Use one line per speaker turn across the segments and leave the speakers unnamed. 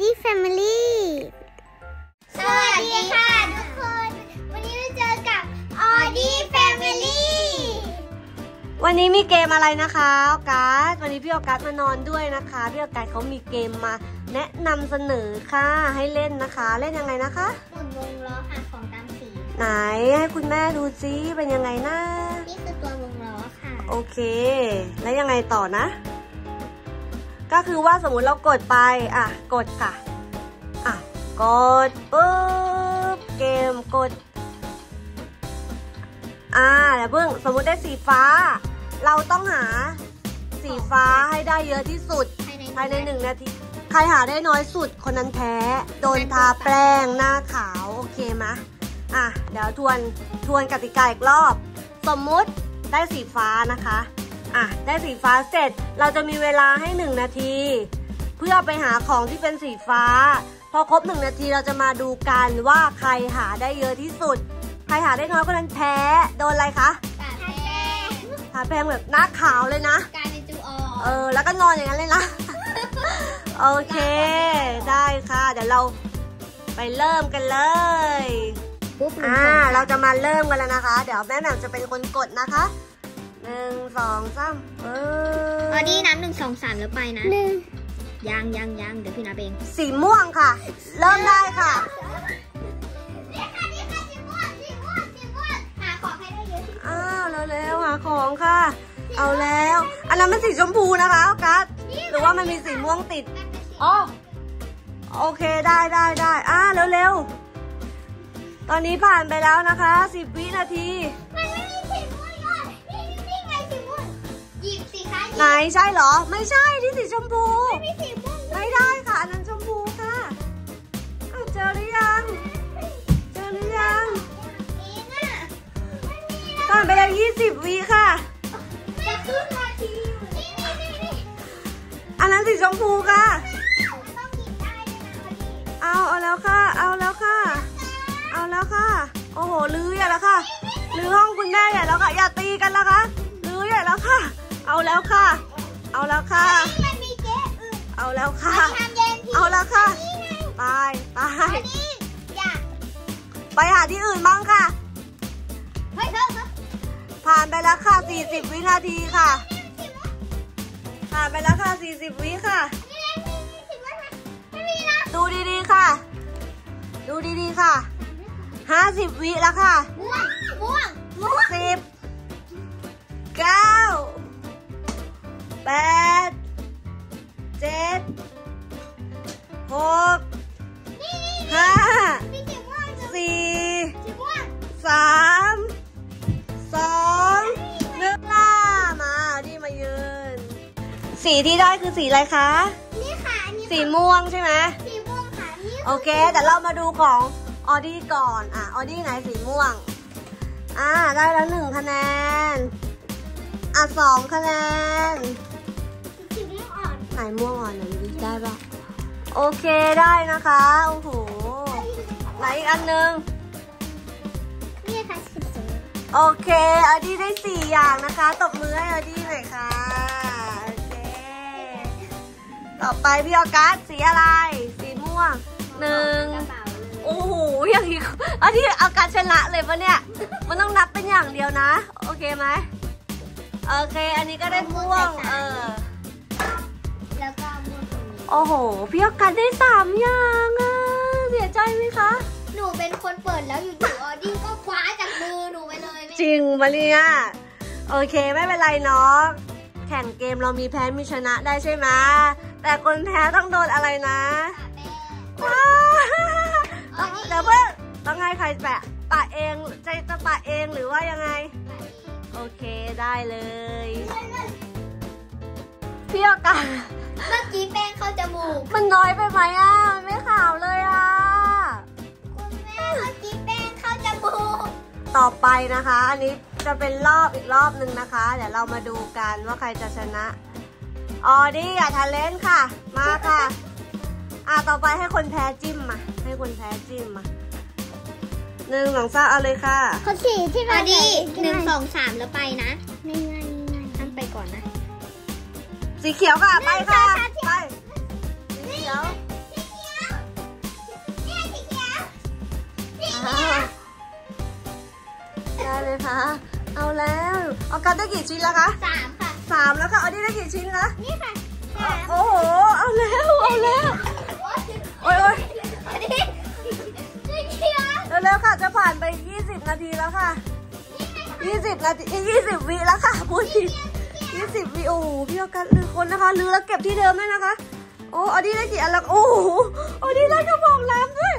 ดี้ family สวัสดีค่ะทุกคน วันนี้เราเจอกับออดี้ family
วันนี้มีเกมอะไรนะคะออกัสวันนี้พี่ออกัสมานอนด้วยนะคะพี่ออกัสเขามีเกมมาแนะนำเสนอค่ะให้เล่นนะคะ เล่นยังไงนะคะ
หมุนวงล้อหาของตามสี
ไหนให้คุณแม่ดูซิเป็นยังไงนะ
นี่คือตัววงล้อค่ะ
โอเค แล้วยังไงต่อนะ ก็คือว่าสมมุติเรากดไป อะ กดค่ะ อะ กดปุ๊บ เกมกด อ่าเดี๋ยวเพิ่งสมมุติได้สีฟ้า เราต้องหาสีฟ้าให้ได้เยอะที่สุด
ภายใน
ภายในหนึ่งนาที ใครหาได้น้อยสุดคนนั้นแพ้ โดนทาแป้งหน้าขาว โอเคไหมะอะ เดี๋ยวทวน ทวนกติกาอีกรอบ สมมุติได้สีฟ้านะคะ อะได้สีฟ้าเสร็จ เราจะมีเวลาให้หนึ่งนาที เพื่อไปหาของที่เป็นสีฟ้า พอครบหนึ่งนาทีเราจะมาดูกันว่าใครหาได้เยอะที่สุด ใครหาได้น้อยคนนั้นแพ้ โดนอะไรคะ
ตาแป้ง
ทาแป้งแบบหน้าขาวเลยนะ
กลายเป็นจูออ
เออ แล้วก็นอนอย่างนั้นเลยนะ โอเค ได้ค่ะ เดี๋ยวเราไปเริ่มกันเลย
ปุ๊บ
อ่าเราจะมาเริ่มกันแล้วนะคะ เดี๋ยวแม่แหม่มจะเป็นคนกดนะคะ หนึ่งสองสามเออ
ออดี้นับหนึ่งสองสามแล้วไปนะหนึ่งยังยังยังเดี๋ยวพี่นับเอง
สีม่วงค่ะ เริ่มได้ค่ะ
นี่ค่ะนี่ค่ะสีม่วงสีม่วงสีม่วงหาของให้ได้เยอะที่สุด
อ้าวเร็วๆหาของค่ะ เอาแล้ว อันนั้นมันสีชมพูนะคะออกัสหรือว่ามันมีสีม่วงติดอ๋อโอเคได้ได้ได้อ่าเร็วๆตอนนี้ผ่านไปแล้วนะคะสิบวินาที
ไห
นใช่เหรอ ไม่ใช่ที่สีชมพู
ไม่มีสีม่วง
ไม่ได้ค่ะ อันนั้นชมพูค่ะอ้าวเจอหรือยัง เจอหรือยัง
เองอะไม่มี
ผ่านไปแล้วยี่สิบวิค่ะ
จะครึ่งนาทีนี่นี่นี่นี่
อันนั้นสีชมพูค่ะ
ต้องหยิบได้ด้วยนะพอดี
เอาเอาแล้วค่ะ เอาแล้วค่ะ เอาแล้วค่ะ โอ้โหลื้อใหญ่แล้วค่ะลื้อห้องคุณแม่ใหญ่แล้วค่ะ อย่าตีกันนะคะลื้อใหญ่แล้วค่ะ เอาแล้วค่ะ เอาแล้วค่ะ
นี่มันมีเก๊อื่น
เอาแล้วค่ะ
อันนี้ทำเย็นที
เอาแล้วค่ะ
นี่ไง
ไปไป
อันนี้อยาก
ไปหาที่อื่นบ้างค่ะ
เฮ้ยเฮ้ยเฮ้ย
ผ่านไปแล้วค่ะ 40 วินาทีค่ะ ผ่านไปแล้วค่ะ 40 วิค่ะ
นี่ไงมีมีสีม่วงไหมไม่มีนะ
ดูดีๆค่ะ ดูดีๆค่ะ 50 วิแล้วค่ะ
ม่วงม่วงม่วง
สิบเก้า แปดเจ็ดหกห้า
มีสีม่วงอยู่
สี่
สีม่วง
สามสองหนึ่งล่ามาดีมายืน สีที่ได้คือสีอะไรคะ
นี่ค่ะนี่
สีม่วงใช่ไหม
สีม่วงค่ะนี่
โอเค แต่เรามาดูของออดี้ก่อน อะ ออดี้ไหนสีม่วง อ่า ได้แล้วหนึ่งคะแนน อะสองคะแนน
อ่อน
ไหนม่วงอ่อนไหนดูดิได้ปะโอเคได้นะคะ โอ้โหไหนอีกอันหนึง
นี่ค่ะสีส้ม
โอเคออดี้ได้สี่อย่างนะคะ ตบมือให้ออดี้หน่อยค่ะโอเคต่อไปพี่ออกัสสีอะไร สีม่วงหนึ่ง
กระเป๋าเลย
โอ้โหอย่างนี้อันนี้เอาการชนะเลยปะเนี่ย มันต้องนับเป็นอย่างเดียวนะ โอเคไหมโอเค อันนี้ก็ได้ม่วง เออ โอ้โห พี่เอาการได้สามอย่างอะเสียใจไหมคะ
หนูเป็นคนเปิดแล้วอยู่ๆออดี้ก็คว้าจากมือหนูไปเลยแม่
จริงปะเนี่ยโอเคไม่เป็นไรเนาะแข่งเกมเรามีแพ้มีชนะได้ใช่ไหมแต่คนแพ้ต้องโดนอะไรนะ
แม่
ว้าวต้องเดี๋ยวเพื่อนต้องให้ใครแปะปะเองใจจะปะเองหรือว่ายังไง โอเคได้เลยพี่อากาศ
เมื่อกี้แป้งเข้าจมูก
มันน้อยไปไหมอะ มันไม่ขาวเลยอะ
คุณแม่ เมื่อกี้แป้งเข้าจมูก
ต่อไปนะคะ อันนี้จะเป็นรอบอีกรอบหนึ่งนะคะ เดี๋ยวเรามาดูกันว่าใครจะชนะ ออดี้อะทาเลนค่ะ มาค่ะ อะต่อไปให้คนแพ้จิ้มมา ให้คนแพ้จิ้มมาหนึ่งสองสามเอาเลยค่ะ
เขาสีที่ออดี้หนึ่งสองสามแล้วไปนะนี่ไงนี่ไงท่านไปก่อนนะ
สีเขียวค่ะ ไปค่ะ ไป สีเขียว
ได้เลย
ค่ะ เอาแล้วเอากันได้กี่ชิ้นแล้วคะ
สามค่ะ
สามแล้วค่ะเอาได้กี่ชิ้นคะ
นี่ค่ะ
โอ้โห เอาแล้ว เอาแล้วโอ้ยโอ้ย
เร็
วๆค่ะ จะผ่านไป 20 นาทีแล้วค่ะ 20 นาที 20 วิแล้วค่ะพูดผิด 20วิโอ้โหพี่ออกัสลือคนนะคะลือแล้วเก็บที่เดิมด้วยนะคะ โอ้เอดีได้กี่อันล้วโอ้โหอดีได้กระบอกน้ำด้วย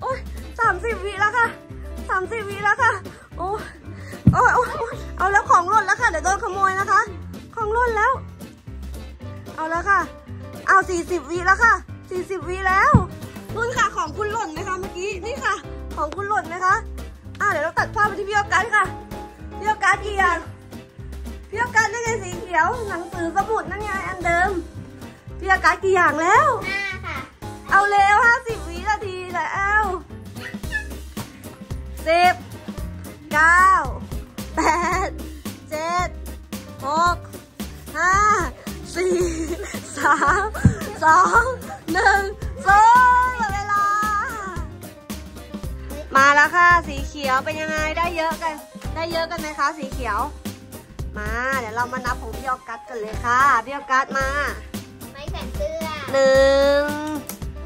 โอ้ย30วิแล้วค่ะ30วิแล้วค่ะ โอ้ยโอ้ยโอ้ยเอาแล้วของหล่นแล้วค่ะเดี๋ยวโดนขโมยนะคะ ของหล่นแล้ว เอาแล้วค่ะ เอา40วิแล้วค่ะ40วิแล้วนุ่นค่ะของคุณหล่นไหมคะเมื่อกี้นี่ค่ะ ของคุณหล่นไหมคะอ่าเดี๋ยวเราตัดภาพไปที่พี่ออกัสค่ะพี่ออกัสกี่อย่างพี่ออกัส นั่นไงสีเขียวหนังสือสมุดนั่นไงอันเดิมพี่ออกัสกี่อย่างแล้ว
ห้าค่ะ
เอาเร็ว50วินาทีแล้วสิบเก้าแปดเจ็ดหกห้าสี่สามสองหนึ่งศูนย์หมดเวลา มาแล้วค่ะ สีเขียวเป็นยังไงได้เยอะกัน ได้เยอะกันไหมคะ สีเขียว มาเดี๋ยวเรามานับของพี่ออกัสกันเลยค่ะพี่ออกัสมา
ไม่แขวนเสื้อ
หนึ่ง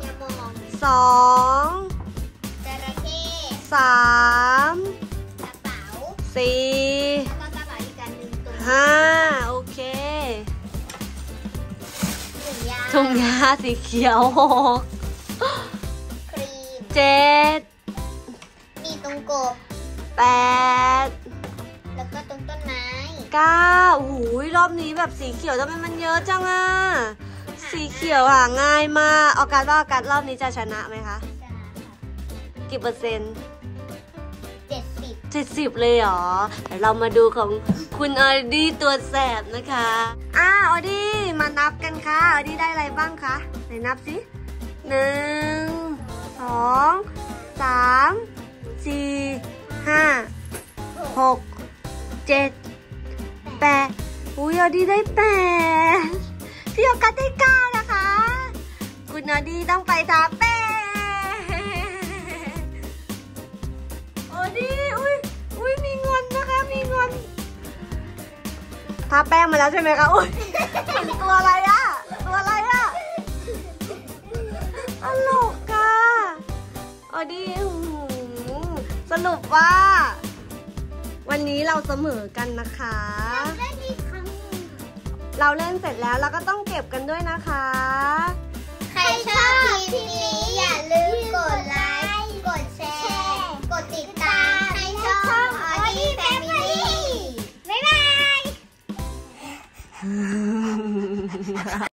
อย่ามอง
สอง
จระเข้
สาม
กระเป๋า
สี่
แล้วก็กระเป๋าอีกอันหนึ่งตัว
ห้าโอเค
ถุงยา
ถุงยาสีเขียวหก
ครีม
เจ็ด
มีตรงกบ
แปด
ก้า
โอ้โหรอบนี้แบบสีเขียวทำไมมันเยอะจังอะสีเขียวหาง่ายมากออกัสว่าออกัสรอบนี้จะชนะไหมคะ กี่เปอร์เซ็นต์
เจ็ดสิบ
เจ็ดสิบเลยเหรอเดี๋ยวเรามาดูของคุณออดี้ตัวแสบนะคะ อ่าออดี้มานับกันค่ะออดี้ได้อะไรบ้างคะไหนนับสิหนึ่งสองสามสี่ห้าหกเจ็ด แปดอุ้ยออดี้ได้แปดพี่ออกัสได้เก้านะคะ คุณออดี้ต้องไปทาแป้งอดีอุ้ยอุ้ยมีงอนนะคะ มีงอนทาแป้งมาแล้วใช่ไหมคะอุ้ยตัวอะไรอะตัวอะไรอะตลกอะโอ้ดีอื้อหือสรุปว่า วันนี้เราเสมอกันนะคะ
เล่นอีกครั้งหนึ่ง
เราเล่นเสร็จแล้วเราก็ต้องเก็บกันด้วยนะคะ